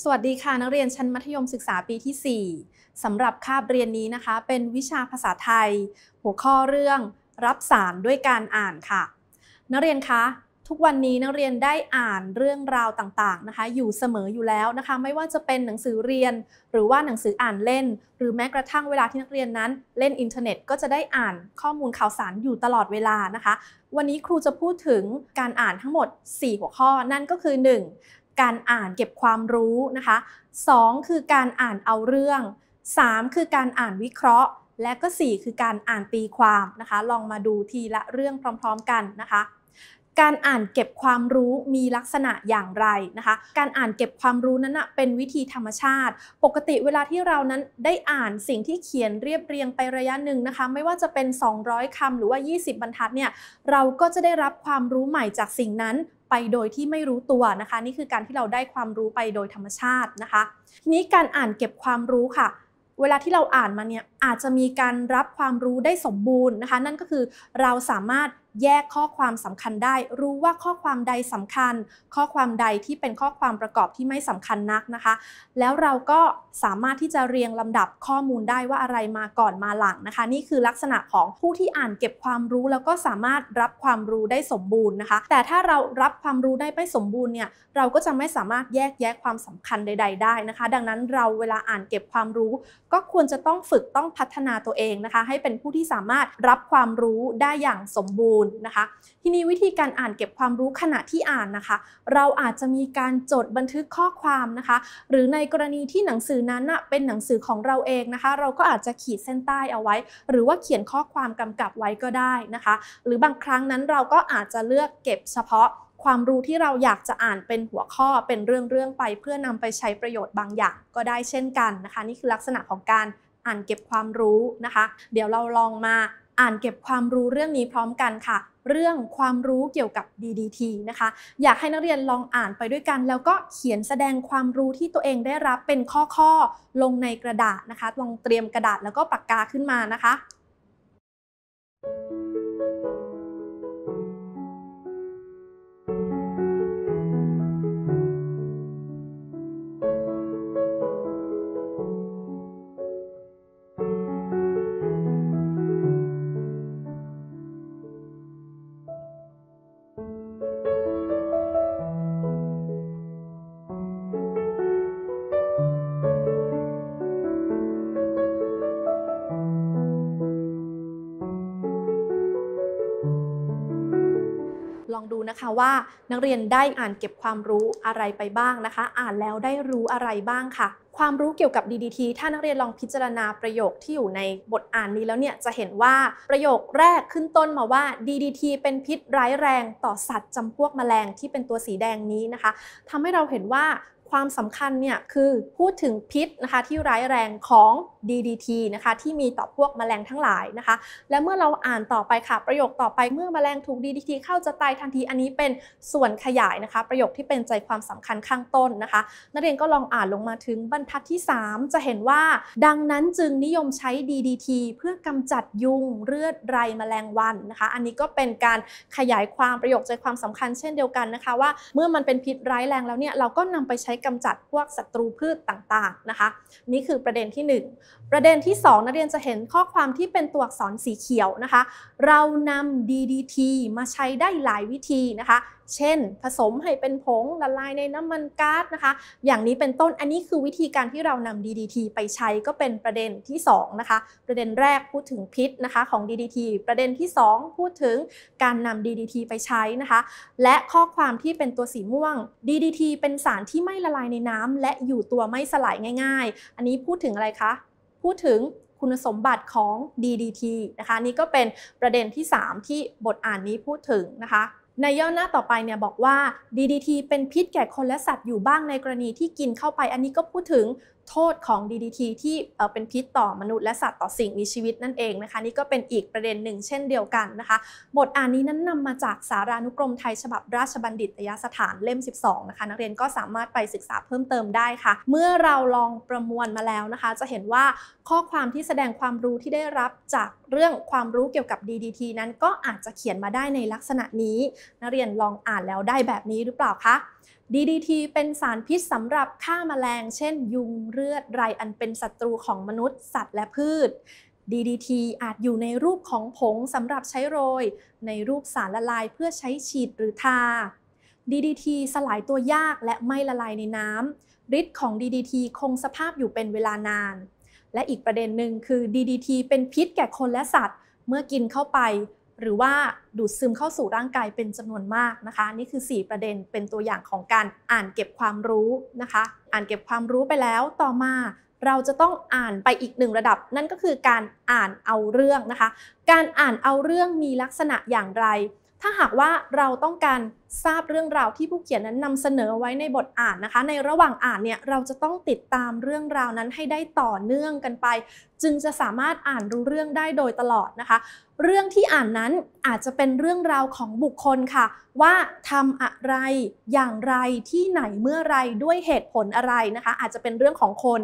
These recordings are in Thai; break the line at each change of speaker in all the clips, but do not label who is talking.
สวัสดีค่ะนักเรียนชั้นมัธยมศึกษาปีที่ 4สำหรับคาบเรียนนี้นะคะ เป็นวิชาภาษาไทย หัวข้อเรื่องรับสารด้วยการอ่านค่ะ นักเรียนคะทุกวันนี้นักเรียนได้อ่านเรื่องราวต่างๆนะคะ อยู่เสมออยู่แล้วนะคะ ไม่ว่าจะเป็นหนังสือเรียน หรือว่าหนังสืออ่านเล่น หรือแม้กระทั่งเวลาที่นักเรียนนั้น เล่นอินเทอร์เน็ตก็จะได้อ่านข้อมูลข่าวสารอยู่ตลอดเวลานะคะ วันนี้ครูจะพูดถึงการอ่านทั้งหมด 4 หัวข้อนั่นก็คือ 1. การอ่านเก็บความรู้นะคะ 2. คือการอ่านเอาเรื่อง 3. คือการอ่านวิเคราะห์ และก็ 4 คือการอ่านตีความนะคะ ลองมาดูทีละเรื่องพร้อม ๆ กันนะคะ การอ่านเก็บความรู้มีลักษณะอย่างไรนะคะ การอ่านเก็บความรู้นั้นเป็นวิธีธรรมชาติ ปกติเวลาที่เรานั้นได้อ่านสิ่งที่เขียนเรียบเรียงไประยะหนึ่งนะคะ ไม่ว่าจะเป็น 200คำหรือว่า 20 บรรทัดเนี่ย เราก็จะได้รับความรู้ใหม่จากสิ่งนั้นไปโดยที่ไม่รู้ตัวนะคะ นี่คือการที่เราได้ความรู้ไปโดยธรรมชาตินะคะทีนี้การอ่านเก็บความรู้ค่ะ เวลาที่เราอ่านมาเนี่ยอาจจะมีการรับความรู้ได้สมบูรณ์นะคะ นั่นก็คือเราสามารถ แยกข้อความสำคัญได้ รู้ว่าข้อความใดสำคัญ ข้อความใดที่เป็นข้อความประกอบที่ไม่สำคัญนักนะคะ แล้วเราก็สามารถที่จะเรียงลำดับข้อมูลได้ว่าอะไรมาก่อนมาหลังนะคะ นี่คือลักษณะของผู้ที่อ่านเก็บความรู้ แล้วก็สามารถรับความรู้ได้สมบูรณ์นะคะ แต่ถ้าเรารับความรู้ได้ไม่สมบูรณ์เนี่ยเราก็จะไม่สามารถแยกแยะความสำคัญใด ๆ ได้นะคะ ดังนั้นเราเวลาอ่านเก็บความรู้ ก็ควรจะต้องฝึกต้องพัฒนาตัวเองนะคะ ให้เป็นผู้ที่สามารถรับความรู้ได้อย่างสมบูรณ์นะคะ ทีนี้วิธีการอ่านเก็บความรู้ขณะที่อ่านนะคะ เราอาจจะมีการจดบันทึกข้อความนะคะ หรือในกรณีที่หนังสือนั้นเป็นหนังสือของเราเองนะคะ เราก็อาจจะขีดเส้นใต้เอาไว้ หรือว่าเขียนข้อความกำกับไว้ก็ได้นะคะ หรือบางครั้งนั้นเราก็อาจจะเลือกเก็บเฉพาะความรู้ที่เราอยากจะอ่านเป็นหัวข้อเป็นเรื่องๆไป เพื่อนำไปใช้ประโยชน์บางอย่างก็ได้เช่นกันนะคะ นี่คือลักษณะของการอ่านเก็บความรู้นะคะ เดี๋ยวเราลองมา อ่านเก็บความรู้เรื่องนี้พร้อมกันค่ะ เรื่องความรู้เกี่ยวกับ DDT นะคะ อยากให้นักเรียนลองอ่านไปด้วยกัน แล้วก็เขียนแสดงความรู้ที่ตัวเองได้รับเป็นข้อๆลงในกระดาษนะคะลองเตรียมกระดาษแล้วก็ปากกาขึ้นมานะคะลอ นะคะว่านักเรียนได้อ่านเก็บความรู้อะไรไปบ้างนะคะ อ่านแล้วได้รู้อะไรบ้างค่ะ ความรู้เกี่ยวกับ DDT ถ้านักเรียนลองพิจารณาประโยคที่อยู่ในบทอ่านนี้แล้วเนี่ยจะเห็นว่าประโยคแรกขึ้นต้นมาว่า DDT เป็นพิษร้ายแรงต่อสัตว์จำพวกแมลงที่เป็นตัวสีแดงนี้นะคะทำให้เราเห็นว่า ความสำคัญเนี่ยคือพูดถึงพิษนะคะที่ร้ายแรงของ DDT นะคะที่มีต่อพวกแมลงทั้งหลายนะคะ และเมื่อเราอ่านต่อไปค่ะ ประโยคต่อไปเมื่อแมลงถูก DDT เข้าจะตายทันทีอันนี้เป็นส่วนขยายนะคะ ประโยคที่เป็นใจความสำคัญข้างต้นนะคะ นักเรียนก็ลองอ่านลงมาถึงบรรทัดที่ 3 จะเห็นว่า ดังนั้นจึงนิยมใช้ DDT เพื่อกำจัดยุงเลือดไรแมลงวันนะคะ อันนี้ก็เป็นการขยายความประโยคใจความสำคัญเช่นเดียวกันนะคะ ว่าเมื่อมันเป็นพิษร้ายแรงแล้วเนี่ยเราก็นำไปใช้กำจัดพวกศัตรูพืชต่างๆนะคะ นี่คือประเด็นที่ 1 ประเด็นที่ 2 นักเรียนจะเห็นข้อความที่เป็นตัวอักษรสีเขียวนะคะ เรานำ DDT มาใช้ได้หลายวิธีนะคะ เช่น ผสมให้เป็นผงละลายในน้ำมันก๊าซนะคะ อย่างนี้เป็นต้นอันนี้คือวิธีการที่เรานำ DDT ไปใช้ก็เป็นประเด็นที่2นะคะประเด็นแรกพูดถึงพิษนะคะของ DDT ประเด็นที่ 2 พูดถึงการนำ DDT ไปใช้นะคะ และข้อความที่เป็นตัวสีม่วง DDT เป็นสารที่ไม่ละลายในน้ำและอยู่ตัวไม่สลายง่าย ๆ อันนี้พูดถึงอะไรคะ พูดถึงคุณสมบัติของ DDT นะคะ นี่ก็เป็นประเด็นที่ 3 ที่บทอ่านนี้พูดถึงนะคะ ในย่อหน้าต่อไปเนี่ยบอกว่า DDT เป็นพิษแก่คนและสัตว์อยู่บ้างในกรณีที่กินเข้าไป อันนี้ก็พูดถึงโทษของ DDT ที่เป็นพิษต่อมนุษย์และสัตว์ต่อสิ่งมีชีวิตนั่นเองนะคะ นี่ก็เป็นอีกประเด็นหนึ่งเช่นเดียวกันนะคะ บทอ่านนี้นั้นนำมาจากสารานุกรมไทยฉบับราชบัณฑิตยสถานเล่ม 12 นะคะ นักเรียนก็สามารถไปศึกษาเพิ่มเติมได้ค่ะ เมื่อเราลองประมวลมาแล้วนะคะ จะเห็นว่าข้อความที่แสดงความรู้ที่ได้รับจากเรื่องความรู้เกี่ยวกับ DDT นั้นก็อาจจะเขียนมาได้ในลักษณะนี้ นักเรียนลองอ่านแล้วได้แบบนี้หรือเปล่าคะ DDT เป็นสารพิษสำหรับฆ่ามแมลง เช่น ยุงเลือดไรอันเป็นศัตรูของมนุษย์ สัตว์และพืช DDT อาจอยู่ในรูปของผงสำหรับใช้โรย ในรูปสารละลายเพื่อใช้ฉีดหรือทา DDT สลายตัวยากและไม่ละลายในน้ำฤทธิ์ของ DDT คงสภาพอยู่เป็นเวลานาน และอีกประเด็นหนึ่งคือ DDT เป็นพิษแก่คนและสัตว์ เมื่อกินเข้าไป หรือว่าดูดซึมเข้าสู่ร่างกายเป็นจำนวนมากนะคะ นี่คือ 4 ประเด็นเป็นตัวอย่างของการอ่านเก็บความรู้นะคะ อ่านเก็บความรู้ไปแล้วต่อมาเราจะต้องอ่านไปอีกหนึ่งระดับ นั่นก็คือการอ่านเอาเรื่องนะคะ การอ่านเอาเรื่องมีลักษณะอย่างไร ถ้าหากว่าเราต้องการทราบเรื่องราวที่ผู้เขียนนั้นนำเสนอไว้ในบทอ่านนะคะ ในระหว่างอ่านเนี่ยเราจะต้องติดตามเรื่องราวนั้นให้ได้ต่อเนื่องกันไป จึงจะสามารถอ่านรู้เรื่องได้โดยตลอดนะคะ เรื่องที่อ่านนั้นอาจจะเป็นเรื่องราวของบุคคลค่ะ ว่าทำอะไรอย่างไรที่ไหนเมื่อไรด้วยเหตุผลอะไรนะคะ อาจจะเป็นเรื่องของคน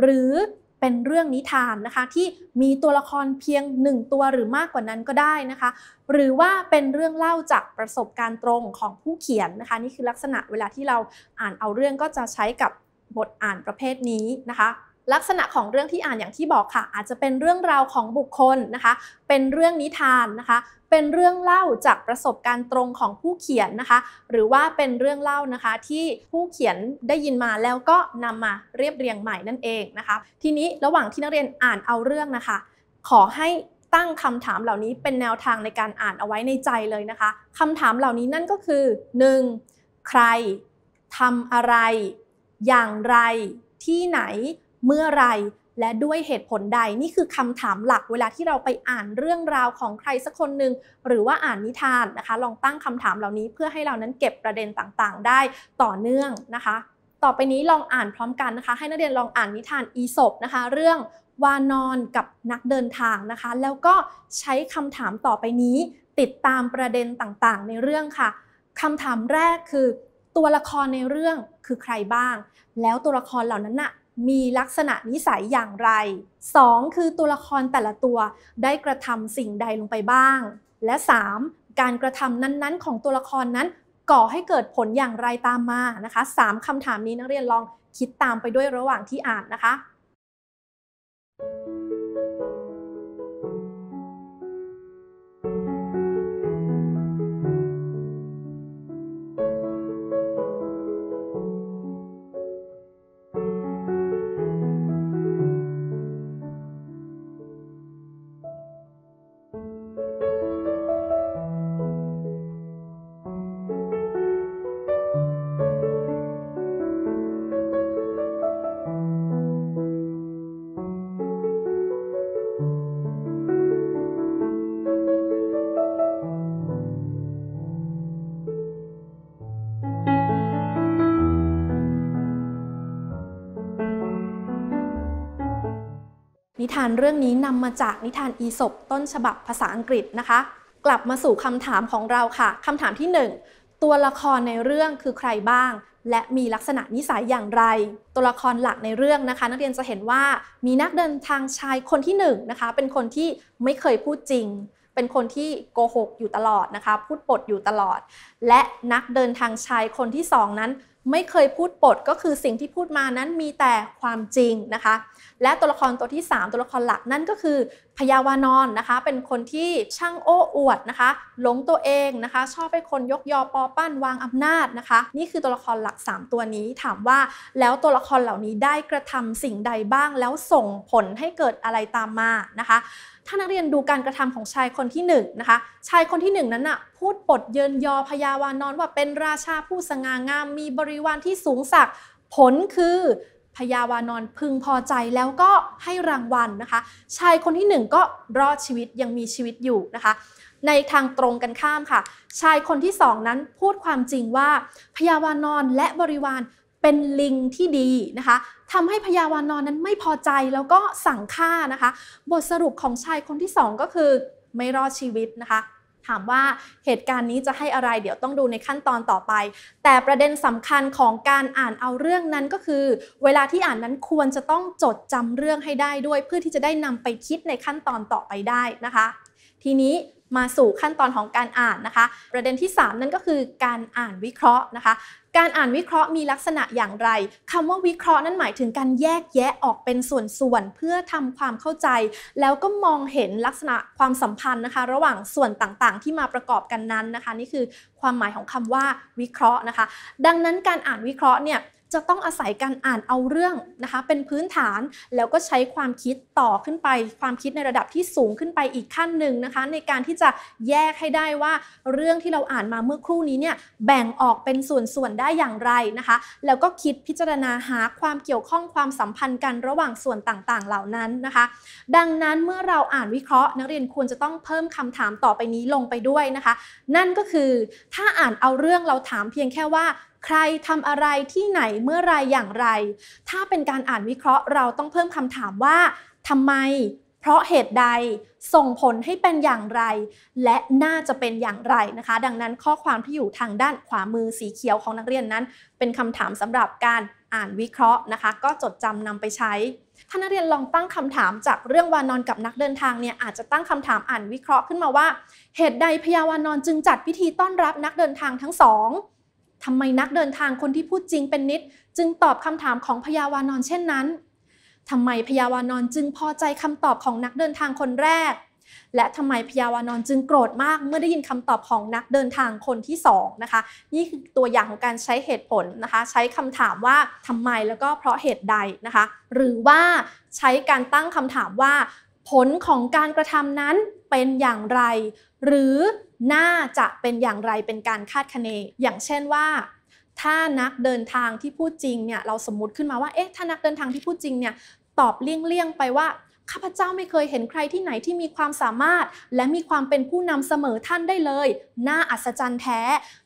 หรือ เป็นเรื่องนิทานนะคะที่มีตัวละครเพียงหนึ่งตัวหรือมากกว่านั้นก็ได้นะคะ หรือว่าเป็นเรื่องเล่าจากประสบการณ์ตรงของผู้เขียนนะคะ นี่คือลักษณะเวลาที่เราอ่านเอาเรื่องก็จะใช้กับบทอ่านประเภทนี้นะคะลักษณะของเรื่องที่อ่านอย่างที่บอกค่ะ อาจจะเป็นเรื่องราวของบุคคลนะคะ เป็นเรื่องนิทานนะคะ เป็นเรื่องเล่าจากประสบการณ์ตรงของผู้เขียนนะคะ หรือว่าเป็นเรื่องเล่านะคะที่ผู้เขียนได้ยินมาแล้วก็นำมาเรียบเรียงใหม่นั่นเองนะคะ ทีนี้ระหว่างที่นักเรียนอ่านเอาเรื่องนะคะ ขอให้ตั้งคำถามเหล่านี้เป็นแนวทางในการอ่านเอาไว้ในใจเลยนะคะคำถามเหล่านี้นั่นก็คือ 1. ใครทำอะไร อย่างไร ที่ไหน เมื่อไร และด้วยเหตุผลใดนี่คือคำถามหลักเวลาที่เราไปอ่านเรื่องราวของใครสักคนหนึ่งหรือว่าอ่านนิทานนะคะ ลองตั้งคำถามเหล่านี้เพื่อให้เรานั้นเก็บประเด็นต่างๆ ได้ต่อเนื่องนะคะ ต่อไปนี้ลองอ่านพร้อมกันนะคะ ให้นักเรียนลองอ่านนิทานอีสบนะคะ เรื่องวานอนกับนักเดินทางนะคะ แล้วก็ใช้คำถามต่อไปนี้ ติดตามประเด็นต่างๆ ในเรื่องค่ะคำถามแรกคือ ตัวละครในเรื่องคือใครบ้าง แล้วตัวละครเหล่านั้นน่ะ มีลักษณะนิสัยอย่างไร 2. คือตัวละครแต่ละตัวได้กระทำสิ่งใดลงไปบ้าง และ 3. การกระทำนั้นๆ ของตัวละครนั้นก่อให้เกิดผลอย่างไรตามมานะคะ 3คำถามนี้นักเรียนลองคิดตามไปด้วยระหว่างที่อ่านนะคะ นิทานเรื่องนี้นำมาจากนิทานอีสบต้นฉบับภาษาอังกฤษนะคะ กลับมาสู่คำถามของเราค่ะคำถามที่ 1 ตัวละครในเรื่องคือใครบ้าง และมีลักษณะนิสัยอย่างไร ตัวละครหลักในเรื่องนะคะ นักเรียนจะเห็นว่ามีนักเดินทางชายคนที่1นนะคะ เป็นคนที่ไม่เคยพูดจริง เป็นคนที่โกหกอยู่ตลอดนะคะ พูดปดอยู่ตลอด และนักเดินทางชายคนที่ 2 นั้น ไม่เคยพูดปดก็คือสิ่งที่พูดมานั้นมีแต่ความจริงนะคะ และตัวละครตัวที่ 3 ตัวละครหลักนั่นก็คือพยาวานอนนะคะ เป็นคนที่ช่างโอ้อวดนะคะ หลงตัวเองนะคะ ชอบให้คนยกยอปอปั้นวางอำนาจนะคะ นี่คือตัวละครหลัก 3 ตัวนี้ถามว่าแล้วตัวละครเหล่านี้ได้กระทำสิ่งใดบ้าง แล้วส่งผลให้เกิดอะไรตามมานะคะ ถ้านักเรียนดูการกระทำของชายคนที่1นนะคะ ชายคนที่ 1 นั้นนะ่ะพูดปดเยินยอพยาวานอนว่าเป็นราชาผู้สง่างามมีบริวารที่สูงสักผลคือพยาวานอนพึงพอใจแล้วก็ให้รางวัลนะคะ ชายคนที่ 1 ก็รอดชีวิตยังมีชีวิตอยู่นะคะในทางตรงกันข้ามค่ะ ชายคนที่สองนั้นพูดความจริงว่าพยาวานอนและบริวาร เป็นลิงที่ดีนะคะทำให้พญาวานอนนั้นไม่พอใจแล้วก็สั่งฆ่านะคะ บทสรุปของชายคนที่ 2 ก็คือไม่รอดชีวิตนะคะ ถามว่าเหตุการณ์นี้จะให้อะไรเดี๋ยวต้องดูในขั้นตอนต่อไป แต่ประเด็นสำคัญของการอ่านเอาเรื่องนั้นก็คือ เวลาที่อ่านนั้นควรจะต้องจดจำเรื่องให้ได้ด้วย เพื่อที่จะได้นำไปคิดในขั้นตอนต่อไปได้นะคะ ทีนี้มาสู่ขั้นตอนของการอ่านนะคะ ประเด็นที่ 3 นั่นก็คือการอ่านวิเคราะห์นะคะ การอ่านวิเคราะห์มีลักษณะอย่างไรคำว่าวิเคราะห์นั้นหมายถึงการแยกแยะออกเป็นส่วนๆเพื่อทำความเข้าใจ แล้วก็มองเห็นลักษณะความสัมพันธ์นะคะ ระหว่างส่วนต่างๆ ที่มาประกอบกันนั้นนะคะ นี่คือความหมายของคำว่าวิเคราะห์นะคะ ดังนั้นการอ่านวิเคราะห์เนี่ย จะต้องอาศัยการอ่านเอาเรื่องนะคะเป็นพื้นฐานแล้วก็ใช้ความคิดต่อขึ้นไป ความคิดในระดับที่สูงขึ้นไปอีกขั้นหนึ่งนะคะ ในการที่จะแยกให้ได้ว่าเรื่องที่เราอ่านมาเมื่อครู่นี้เนี่ยแบ่งออกเป็นส่วนๆได้อย่างไรนะคะ แล้วก็คิดพิจารณาหาความเกี่ยวข้องความสัมพันธ์กันระหว่างส่วนต่างๆ เหล่านั้นนะคะ ดังนั้นเมื่อเราอ่านวิเคราะห์ นักเรียนควรจะต้องเพิ่มคำถามต่อไปนี้ลงไปด้วยนะคะ นั่นก็คือถ้าอ่านเอาเรื่องเราถามเพียงแค่ว่า ใครทำอะไรที่ไหนเมื่อไรอย่างไร ถ้าเป็นการอ่านวิเคราะห์เราต้องเพิ่มคำถามว่าทำไม เพราะเหตุใดส่งผลให้เป็นอย่างไร และน่าจะเป็นอย่างไรนะคะ ดังนั้นข้อความที่อยู่ทางด้านขวามือสีเขียวของนักเรียนนั้น เป็นคำถามสำหรับการอ่านวิเคราะห์นะคะ ก็จดจำนำไปใช้ถ้านักเรียนลองตั้งคำถามจากเรื่องวานอนกับนักเดินทางเนี่ยอาจจะตั้งคำถามอ่านวิเคราะห์ขึ้นมาว่า เหตุใดพญาวานอนจึงจัดพิธีต้อนรับนักเดินทางทั้งสอง ทำไมนักเดินทางคนที่พูดจริงเป็นนิด จึงตอบคำถามของพยาวานอนเช่นนั้นทำไมพยาวานอนจึงพอใจคำตอบของนักเดินทางคนแรก และทำไมพยาวานอนจึงโกรธมาก เมื่อได้ยินคำตอบของนักเดินทางคนที่2นะคะ นี่คือตัวอย่างของการใช้เหตุผลนะคะ ใช้คำถามว่าทำไมแล้วก็เพราะเหตุใดนะคะ หรือว่าใช้การตั้งคำถามว่า ผลของการกระทำนั้นเป็นอย่างไร หรือน่าจะเป็นอย่างไรเป็นการคาดคะเน อย่างเช่นว่า ถ้านักเดินทางที่พูดจริงเนี่ยเราสมมติขึ้นมาว่าเอ๊ะถ้านักเดินทางที่พูดจริงเนี่ยตอบเลี่ยงๆไปว่าข้าพเจ้าไม่เคยเห็นใครที่ไหนที่มีความสามารถ และมีความเป็นผู้นำเสมอท่านได้เลย น่าอัศจรรย์แท้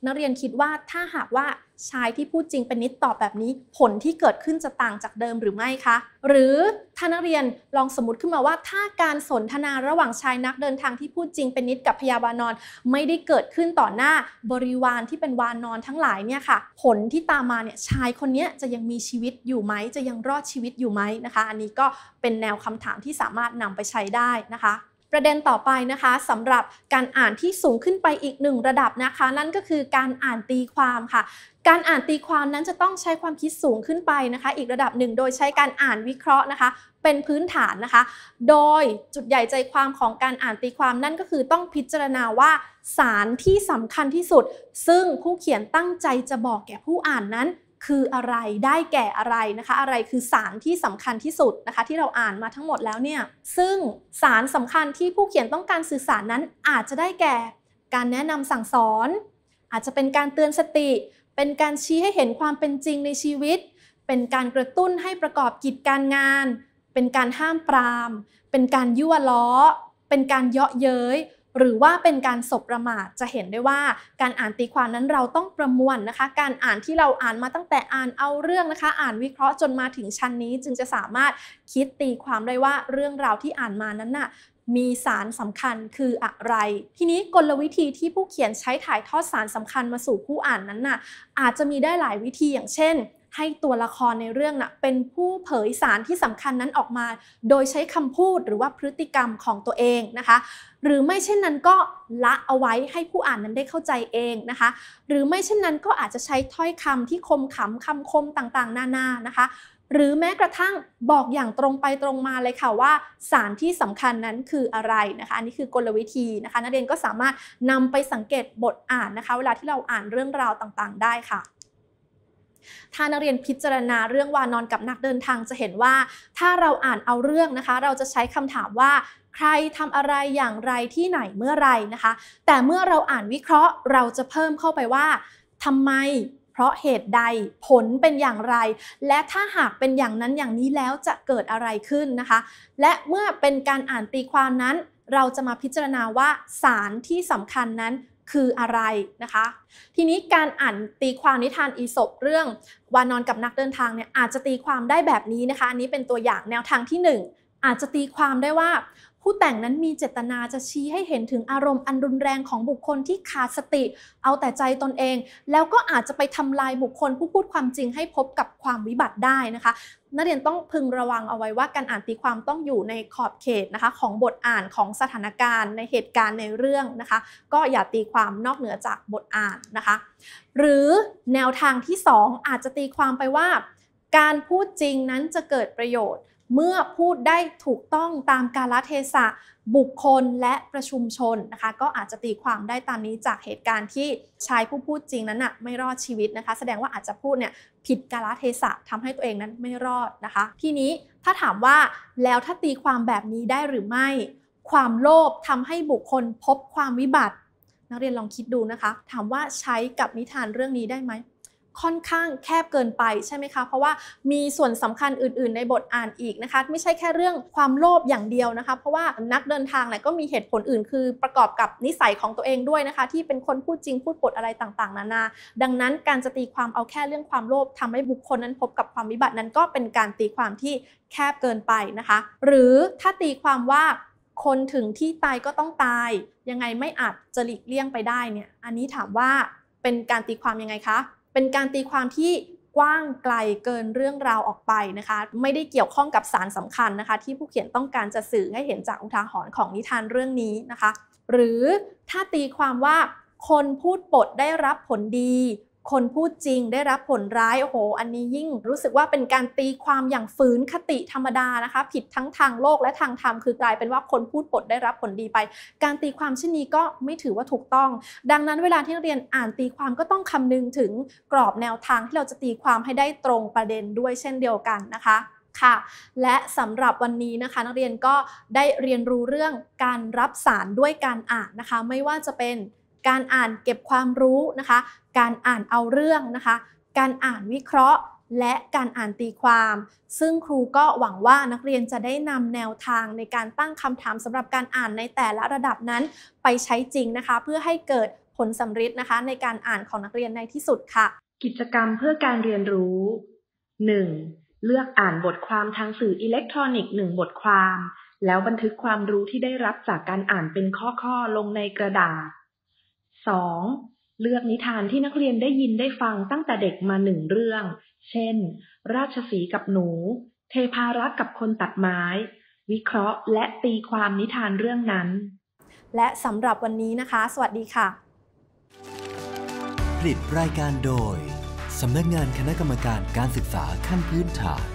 นักเรียนคิดว่าถ้าหากว่าชายที่พูดจริงเป็นนิดตอบแบบนี้ ผลที่เกิดขึ้นจะต่างจากเดิมหรือไม่คะ หรือถ้านักเรียนลองสมมติขึ้นมาว่า ถ้าการสนทนาระหว่างชายนักเดินทางที่พูดจริงเป็นนิดกับพยาบาลนอน ไม่ได้เกิดขึ้นต่อหน้าบริวารที่เป็นวานนอนทั้งหลายเนี่ยค่ะ ผลที่ตามมาเนี่ยชายคนนี้จะยังมีชีวิตอยู่ไหมจะยังรอดชีวิตอยู่ไหมนะคะ อันนี้ก็เป็นแนวคำถามที่สามารถนำไปใช้ได้นะคะ ประเด็นต่อไปนะคะสำหรับการอ่านที่สูงขึ้นไปอีกหนึ่งระดับนะคะ นั่นก็คือการอ่านตีความค่ะการอ่านตีความนั้นจะต้องใช้ความคิดสูงขึ้นไปนะคะ อีกระดับหนึ่งโดยใช้การอ่านวิเคราะห์นะคะ เป็นพื้นฐานนะคะ โดยจุดใหญ่ใจความของการอ่านตีความนั่นก็คือต้องพิจารณาว่าสารที่สำคัญที่สุด ซึ่งผู้เขียนตั้งใจจะบอกแก่ผู้อ่านนั้น คืออะไรได้แก่อะไรนะคะ อะไรคือสารที่สำคัญที่สุดนะคะ ที่เราอ่านมาทั้งหมดแล้วเนี่ยซึ่งสารสำคัญที่ผู้เขียนต้องการสื่อสารนั้นอาจจะได้แก่ การแนะนำสั่งสอน อาจจะเป็นการเตือนสติ เป็นการชี้ให้เห็นความเป็นจริงในชีวิต เป็นการกระตุ้นให้ประกอบกิจการงาน เป็นการห้ามปราม เป็นการยั่วล้อ เป็นการเยาะเย้ย หรือว่าเป็นการสบประมาทจะเห็นได้ว่าการอ่านตีความนั้นเราต้องประมวลนะคะ การอ่านที่เราอ่านมาตั้งแต่อ่านเอาเรื่องนะคะ อ่านวิเคราะห์จนมาถึงชั้นนี้ จึงจะสามารถคิดตีความได้ว่าเรื่องราวที่อ่านมานั้นน่ะมีสารสำคัญคืออะไร ทีนี้กลวิธีที่ผู้เขียนใช้ถ่ายทอดสารสำคัญมาสู่ผู้อ่านนั้นน่ะอาจจะมีได้หลายวิธีอย่างเช่น ให้ตัวละครในเรื่องนะ่ะเป็นผู้เผยสารที่สำคัญนั้นออกมา โดยใช้คำพูดหรือว่าพฤติกรรมของตัวเองนะคะ หรือไม่เช่นนั้นก็ละเอาไว้ให้ผู้อ่านนั้นได้เข้าใจเองนะคะ หรือไม่เช่นนั้นก็อาจจะใช้ถ้อยคำที่คมขำคำคมต่างๆ นานานะคะหรือแม้กระทั่งบอกอย่างตรงไปตรงมาเลยค่ะว่า สารที่สำคัญนั้นคืออะไรนะคะอันนี้คือกลวิธีนะคะนักเรียนก็สามารถนำไปสังเกตบทอ่านนะคะ เวลาที่เราอ่านเรื่องราวต่างๆ ได้ค่ะ ถ้านักเรียนพิจารณาเรื่องวานอนกับนักเดินทางจะเห็นว่า ถ้าเราอ่านเอาเรื่องนะคะ เราจะใช้คำถามว่าใครทำอะไรอย่างไรที่ไหนเมื่อไรนะคะ แต่เมื่อเราอ่านวิเคราะห์เราจะเพิ่มเข้าไปว่าทำไม เพราะเหตุใดผลเป็นอย่างไร และถ้าหากเป็นอย่างนั้นอย่างนี้แล้วจะเกิดอะไรขึ้นนะคะ และเมื่อเป็นการอ่านตีความนั้น เราจะมาพิจารณาว่าสารที่สำคัญนั้น คืออะไรนะคะ ทีนี้การอ่านตีความนิทานอีศบเรื่องวานอนกับนักเดินทางเนี่ยอาจจะตีความได้แบบนี้นะคะ อันนี้เป็นตัวอย่างแนวทางที่ 1 อาจจะตีความได้ว่า ผู้แต่งนั้นมีเจตนาจะชี้ให้เห็นถึงอารมณ์อันรุนแรงของบุคคลที่ขาดสติ เอาแต่ใจตนเอง แล้วก็อาจจะไปทำลายบุคคลผู้พูดความจริงให้พบกับความวิบัติได้นะคะ นักเรียนต้องพึงระวังเอาไว้ว่าการอ่านตีความต้องอยู่ในขอบเขตนะคะ ของบทอ่านของสถานการณ์ ในเหตุการณ์ในเรื่องนะคะ ก็อย่าตีความนอกเหนือจากบทอ่านนะคะ หรือแนวทางที่ 2 อาจจะตีความไปว่า การพูดจริงนั้นจะเกิดประโยชน์ เมื่อพูดได้ถูกต้องตามกาลเทศะบุคคลและประชุมชนนะคะ ก็อาจจะตีความได้ตามนี้จากเหตุการณ์ที่ชายผู้พูดจริงนั้นนะไม่รอดชีวิตนะคะ แสดงว่าอาจจะพูดเนี่ยผิดกาลเทศะทำให้ตัวเองนั้นไม่รอดนะคะ ทีนี้ถ้าถามว่าแล้วถ้าตีความแบบนี้ได้หรือไม่ ความโลภทำให้บุคคลพบความวิบัติ นักเรียนลองคิดดูนะคะ ถามว่าใช้กับนิทานเรื่องนี้ได้ไหม ค่อนข้างแคบเกินไปใช่ไหมคะ เพราะว่ามีส่วนสำคัญอื่น ๆ ในบทอ่านอีกนะคะ ไม่ใช่แค่เรื่องความโลภอย่างเดียวนะคะ เพราะว่านักเดินทางเนี่ยก็มีเหตุผลอื่น คือประกอบกับนิสัยของตัวเองด้วยนะคะ ที่เป็นคนพูดจริงพูดปดอะไรต่างๆ นานา ดังนั้นการจะตีความเอาแค่เรื่องความโลภทำให้บุคคลนั้นพบกับความวิบัตินั้นก็เป็นการตีความที่แคบเกินไปนะคะ หรือถ้าตีความว่าคนถึงที่ตายก็ต้องตาย ยังไงไม่อาจจะหลีกเลี่ยงไปได้เนี่ย อันนี้ถามว่าเป็นการตีความยังไงคะ เป็นการตีความที่กว้างไกลเกินเรื่องราวออกไปนะคะ ไม่ได้เกี่ยวข้องกับสารสำคัญนะคะ ที่ผู้เขียนต้องการจะสื่อให้เห็นจากอุทาหรณ์ของนิทานเรื่องนี้นะคะ หรือถ้าตีความว่าคนพูดปดได้รับผลดี คนพูดจริงได้รับผลร้ายโอ้โห อันนี้ยิ่งรู้สึกว่าเป็นการตีความอย่างฝืนคติธรรมดานะคะ ผิดทั้งทางโลกและทางธรรมคือกลายเป็นว่าคนพูดปดได้รับผลดีไป การตีความเช่นนี้ก็ไม่ถือว่าถูกต้อง ดังนั้นเวลาที่นักเรียนอ่านตีความก็ต้องคำนึงถึงกรอบแนวทางที่เราจะตีความให้ได้ตรงประเด็นด้วยเช่นเดียวกันนะคะค่ะและสำหรับวันนี้นะคะ นักเรียนก็ได้เรียนรู้เรื่องการรับสารด้วยการอ่านนะคะ ไม่ว่าจะเป็น การอ่านเก็บความรู้นะคะ การอ่านเอาเรื่องนะคะ การอ่านวิเคราะห์และการอ่านตีความ ซึ่งครูก็หวังว่านักเรียนจะได้นำแนวทางในการตั้งคำถามสำหรับการอ่านในแต่ละระดับนั้นไปใช้จริงนะคะ เพื่อให้เกิดผลสำฤทธิ์นะคะ ในการอ่านของนักเรียนในที่สุดค่ะ
กิจกรรมเพื่อการเรียนรู้ 1. เลือกอ่านบทความทางสื่ออิเล็กทรอนิกส์หนึ่งบทความ แล้วบันทึกความรู้ที่ได้รับจากการอ่านเป็นข้อๆลงในกระดาษ 2. เลือกนิทานที่นักเรียนได้ยินได้ฟังตั้งแต่เด็กมาหนึ่งเรื่อง เช่น ราชสีห์กับหนู เทพารักษ์กับคนตัดไม้ วิเคราะห์และตีความนิทานเรื่องนั้น
และสำหรับวันนี้นะคะ สวัสดีค่ะ
ผลิตรายการโดย สำนักงานคณะกรรมการการศึกษาขั้นพื้นฐาน